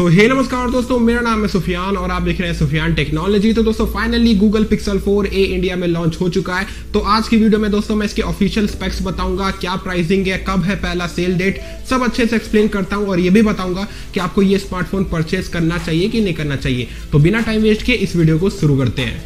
सो हे नमस्कार दोस्तों, मेरा नाम है सुफियान और आप देख रहे हैं सुफियान टेक्नोलॉजी। तो दोस्तों finally Google Pixel 4a India में लॉन्च हो चुका है। तो आज की वीडियो में दोस्तों, मैं इसके ऑफिशियल स्पेक्स बताऊँगा, क्या प्राइसिंग है, कब है पहला सेल डेट सब अच्छे से एक्सप्लेन करता हूँ और ये भी बताऊँगा कि आपको ये स्मार्टफ़ोन परचेज करना चाहिए कि नहीं करना चाहिए। तो बिना टाइम वेस्ट के इस वीडियो को शुरू करते हैं।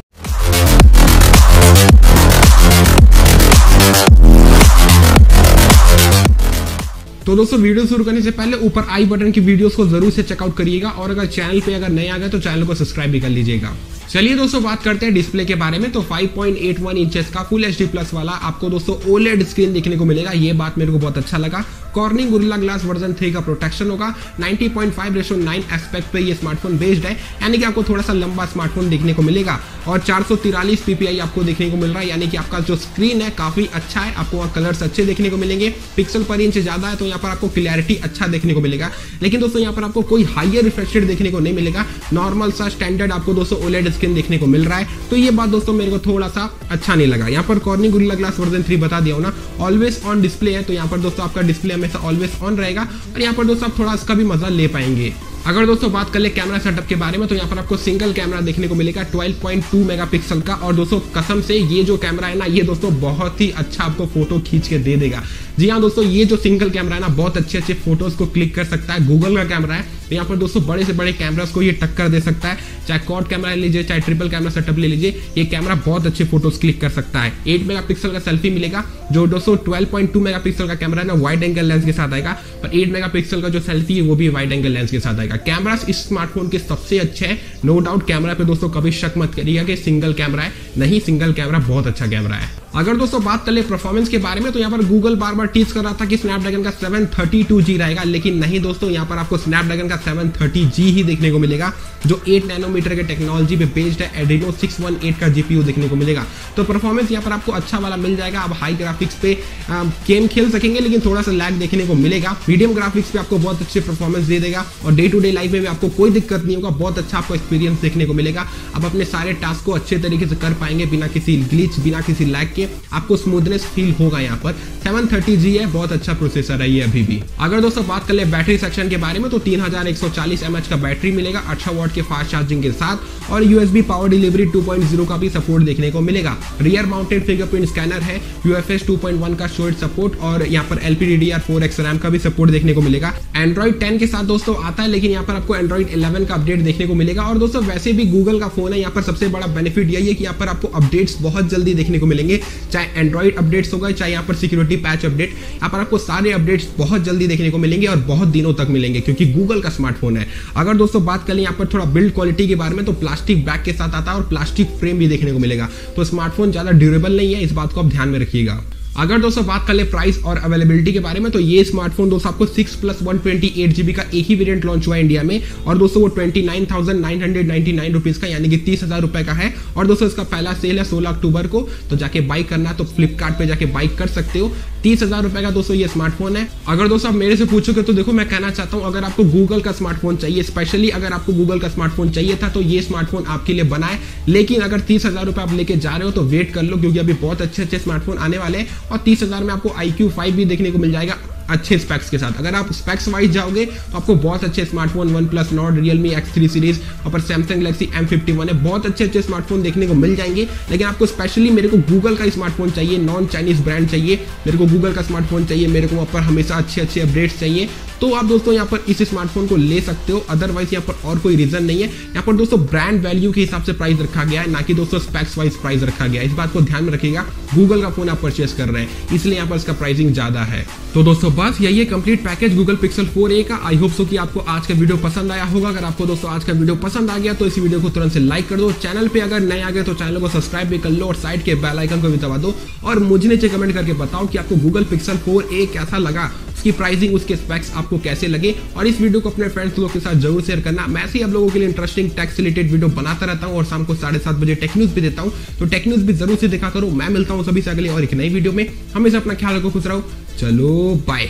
तो दोस्तों, वीडियो शुरू करने से पहले ऊपर आई बटन की वीडियोस को ज़रूर से चेकआउट करिएगा और अगर चैनल पे अगर नए आ गए तो चैनल को सब्सक्राइब भी कर लीजिएगा। चलिए दोस्तों, बात करते हैं डिस्प्ले के बारे में। तो 5.81 इंचेस का फुल एच प्लस वाला आपको दोस्तों ओलेड स्क्रीन देखने को मिलेगा। ये बात मेरे को बहुत अच्छा लगा। Corning Gorilla glass version three का प्रोटेक्शन होगा। 90.5 पॉइंट रेशो नाइन एस्पेक्ट पे ये स्मार्टफ़ोन बेस्ड है। यानी कि आपको थोड़ा सा लंबा स्मार्टफ़ोन देखने को मिलेगा। और चार सौ पीपीआई आपको देखने को मिल रहा है। यानी कि आपका जो स्क्रीन है, काफ़ी अच्छा है। आपको वहाँ कलर्स अच्छे देखने को मिलेंगे। पिक्सल पर इंच ज़्यादा है तो यहाँ पर आपको क्लियरिटी अच्छा देखने को मिलेगा। लेकिन दोस्तों, यहाँ पर आपको कोई हाइयर रिफ्रेशेड देखने को नहीं मिलेगा। नॉर्मल सा स्टैंडर्ड आपको दोस्तों ओलेड स्क्रीन देखने को मिल रहा है। तो ये बात दोस्तों मेरे को थोड़ा सा अच्छा नहीं लगा। यहाँ पर Corning Gorilla glass version three बता दिया ना। ऑलवेज ऑन डिस्प्ले है तो यहाँ पर दोस्तों आपका डिस्प्ले हमेशा ऑलवेज ऑन रहेगा। और यहाँ पर दोस्तों आप थोड़ा इसका भी मज़ा ले पाएँगे। अगर दोस्तों बात कर ले कैमरा सेटअप के बारे में तो यहाँ पर आपको सिंगल कैमरा देखने को मिलेगा 12.2 मेगापिक्सल का। और दोस्तों कसम से ये जो कैमरा है ना, ये दोस्तों बहुत ही अच्छा आपको फ़ोटो खींच के दे देगा। जी हाँ दोस्तों, ये जो सिंगल कैमरा है ना, बहुत अच्छे अच्छे फ़ोटोज़ को क्लिक कर सकता है। गूगल का कैमरा है। तो यहाँ पर दोस्तों, बड़े से बड़े कैमरास को ये टक्कर दे सकता है। चाहे कॉड कैमरा ले लीजिए, चाहे ट्रिपल कैमरा सेटअप ले लीजिए, ये कैमरा बहुत अच्छे फ़ोटोज़ क्लिक कर सकता है। एट मेगा का सेल्फी मिलेगा, जो दोस्तों ट्वेल्व पॉइंट का कैमरा है ना वाइड एंगल लेंस के साथ आएगा। पर एट मेगा का जो सेल्फी है, वो भी वाइड एंगल लेंस के साथ आएगा। कैमरा इस स्मार्टफ़ोन के सबसे अच्छे है। नो डाउट कैमरा पे दोस्तों कभी शक मत करिएगा कि सिंगल कैमरा है। नहीं सिंगल कैमरा बहुत अच्छा कैमरा है। अगर दोस्तों बात कर ले परफॉर्मेंस के बारे में तो यहाँ पर गूगल बार बार टीच कर रहा था कि स्नैपड्रैगन का 732G रहेगा, लेकिन नहीं दोस्तों, यहाँ पर आपको स्नैपड्रैगन का 730G ही देखने को मिलेगा, जो 8 नैनोमीटर के टेक्नोलॉजी पे बेस्ड है एडिनो 618 का जीपीयू देखने को मिलेगा। तो परफॉर्मेंस यहाँ पर आपको अच्छा वाला मिल जाएगा आप हाई ग्राफिक्स पे गेम खेल सकेंगे, लेकिन थोड़ा सा लैग देखने को मिलेगा। मीडियम ग्राफिक्स पे आपको बहुत अच्छे परफॉर्मेंस दे देगा, और डे टू डे लाइफ में भी आपको कोई दिक्कत नहीं होगा, बहुत अच्छा आपको एक्सपीरियंस देखने को मिलेगा। आप अपने सारे टास्क को अच्छे तरीके से कर पाएँगे, बिना किसी ग्लिच बिना किसी लैग के। आपको स्मूथनेस फील होगा यहाँ पर। 730G है, बहुत अच्छा प्रोसेसर है ये अभी भी। अगर दोस्तों बात कर ले बैटरी सेक्शन के बारे में तो 3140 mAh का बैटरी मिलेगा 18 वॉट के फास्ट चार्जिंग के साथ, और यूएसबी पावर डिलीवरी 2.0 का भी सपोर्ट देखने को मिलेगा। रियर माउंटेड फिंगरप्रिंट स्कैनर है यूएफएस 2.1 का शोर्ट सपोर्ट और यहाँ पर एलपीडीडीआर 4x रैम का भी सपोर्ट देखने को मिलेगा। एंड्रॉइड 10 के साथ दोस्तों आता है, लेकिन यहाँ पर आपको एंड्रॉइड 11 का अपडेट देखने को मिलेगा। और दोस्तों, वैसे भी गूगल का फ़ोन है, यहाँ पर सबसे बड़ा बेनिफिट यही है कि यहाँ पर आपको अपडेट्स बहुत जल्दी देखने को मिलेंगे। चाहे एंड्रॉइड अपडेट्स होगा, चाहे यहाँ पर सिक्योरिटी पैच अपडेट यहाँ पर आपको सारे अपडेट्स बहुत जल्दी देखने को मिलेंगे और बहुत दिनों तक मिलेंगे, क्योंकि गूगल का स्मार्टफ़ोन है। अगर दोस्तों बात करें यहाँ पर थोड़ा बिल्ड क्वालिटी के बारे में तो प्लास्टिक बैग के साथ आता है और प्लास्टिक फ्रेम भी देखने को मिलेगा। तो स्मार्टफ़ोन ज़्यादा ड्यूरेबल नहीं है, इस बात को आप ध्यान में रखिएगा। अगर दोस्तों बात कर ले प्राइस और अवेलेबिलिटी के बारे में तो ये स्मार्टफ़ोन दोस्तों आपको six plus one twenty eight GB का एक ही वेरियंट लॉन्च हुआ इंडिया में, और दोस्तों वो twenty nine thousand nine hundred ninety nine rupees का, यानी कि तीस हज़ार रुपए का है। और दोस्तों इसका पहला सेल है सोलह अक्टूबर को तो जाके बाइक करना तो फ्लिपकार्ट जाके बाइक कर सकते हो। तीस हज़ार रुपए का दोस्तों ये स्मार्टफ़ोन है। अगर दोस्तों आप मेरे से पूछोगे तो देखो मैं कहना चाहता हूँ, अगर आपको गूगल का स्मार्टफ़ोन चाहिए स्पेशली अगर आपको गूगल का स्मार्टफ़ोन चाहिए था तो ये स्मार्टफ़ोन आपके लिए बनाए लेकिन अगर तीस हज़ार रुपए आप लेके जा रहे हो तो वेट कर लो, क्योंकि अभी बहुत अच्छे अच्छे स्मार्टफ़ोन आने वाले हैं। और तीस हज़ार में आपको आई क्यू फाइव भी देखने को मिल जाएगा। अच्छे स्पेक्स के साथ। अगर आप स्पेक्स वाइज जाओगे तो आपको बहुत अच्छे smartphone OnePlus not Realme X three series और Samsung Galaxy M fifty one है। बहुत अच्छे अच्छे स्मार्टफ़ोन देखने को मिल जाएँगे। लेकिन आपको स्पेशली मेरे को गूगल का स्मार्टफ़ोन चाहिए नॉन चाइनीज़ ब्रांड चाहिए। मेरे को गूगल का स्मार्टफ़ोन चाहिए, मेरे को वहाँ पर हमेशा अच्छे अच्छे अपडेट्स चाहिए। तो आप दोस्तों यहाँ पर इस स्मार्टफ़ोन को ले सकते हो। अदरवाइज़ यहाँ पर और कोई रीजन नहीं है। यहाँ पर दोस्तों ब्रांड वैल्यू के हिसाब से प्राइस रखा गया है, ना कि दोस्तों स्पेक्स वाइज प्राइस रखा गया है। इस बात को ध्यान में रखिएगा। गूगल का फ़ोन आप परचेस कर रहे हैं, इसलिए यहाँ पर इसका प्राइसिंग ज़्यादा है। तो दोस्तों बस यही है complete package Google Pixel 4a का। आई होप सो कि आपको आज का वीडियो पसंद आया होगा। अगर आपको दोस्तों आज का वीडियो पसंद आ गया तो इस वीडियो को तुरंत से लाइक कर दो। चैनल पे अगर नए आ गए तो चैनल को सब्सक्राइब भी कर लो और साइड के बेल आइकन को भी दबा दो। और मुझे नीचे कमेंट करके बताओ कि आपको गूगल पिक्सल फोर कैसा लगा। उसकी प्राइसिंग उसके स्पेक्स आपको कैसे लगे। और इस वीडियो को अपने फ्रेंड्स लोगों के साथ ज़रूर शेयर करना। मैं ही आप लोगों के लिए इंटरेस्टिंग टैक्स रिलेटेड वीडियो बनाता रहता हूँ और शाम को साढ़े सात बजे टेक न्यूज़ भी देता हूँ। तो टेक न्यूज़ भी ज़रूर से देखा करूँ। मैं मिलता हूँ सभी से अगले और एक नई वीडियो में। हमेशा अपना ख्याल रखो खुश रहो। चलो bye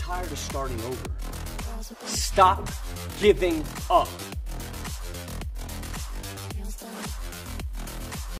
tired of starting over, stop giving up.